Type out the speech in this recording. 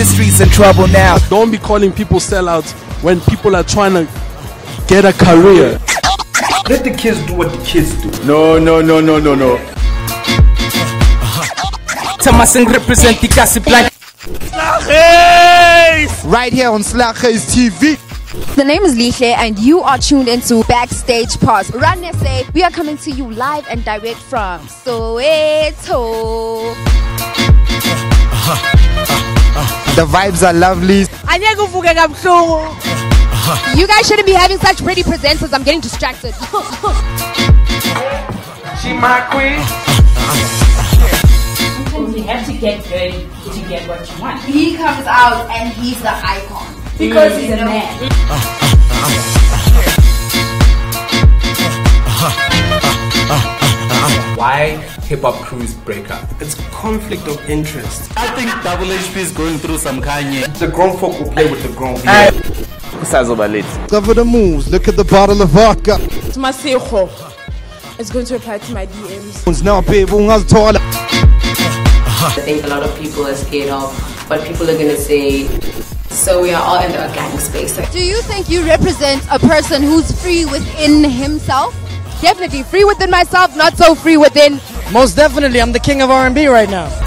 streets in trouble now. Don't be calling people sellouts when people are trying to get a career. Let the kids do what the kids do. No, no, no, no, no, no. Tamasing represent the gossip line. Right here on Slaghuis TV. The name is Lihle, and you are tuned into Backstage Pass. Run SA, we are coming to you live and direct from Soweto. The vibes are lovely. You guys shouldn't be having such pretty presenters. I'm getting distracted. She my queen. Sometimes you have to get good to get what you want. he comes out and he's the icon. Because he's a mm. man. Uh-huh. Why hip hop crews break up? It's conflict of interest. I think Double HP is going through some Kanye. The grown folk will play with the grown people. Cover the moves. Look at the bottle of vodka. It's Masejo It's going to reply to my DMs. Now, people, ungazithola. I think a lot of people are scared of what people are going to say. So we are all in a gang space. Do you think you represent a person who's free within himself? Definitely free within myself, not so free within. Most definitely, I'm the king of R&B right now.